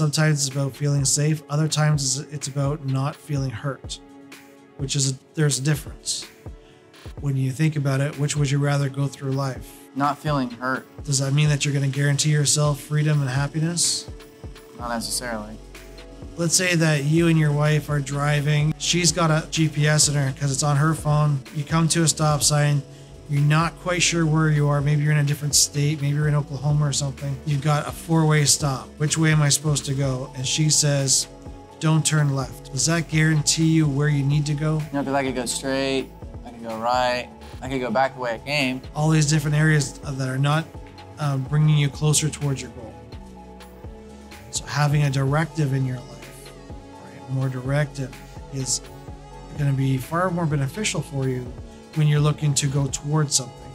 Sometimes it's about feeling safe. Other times it's- about not feeling hurt, which is a, there's a difference. When you think about it, which would you rather go through life? Not feeling hurt, Does that mean that you're going to guarantee yourself freedom and happiness? not necessarily. Let's say that you and your wife are driving. She's got a GPS in her because it's on her phone. You come to a stop sign. You're not quite sure where you are. Maybe you're in a different state. Maybe you're in Oklahoma or something. You've got a four way stop. Which way am I supposed to go? And she says, don't turn left. Does that guarantee you where you need to go? No, because I could go straight, I could go right, I could go back the way I came. All these different areas that are not um, bringing you closer towards your goal. So having a directive in your life, right, more directive, is going to be far more beneficial for you when you're looking to go towards something.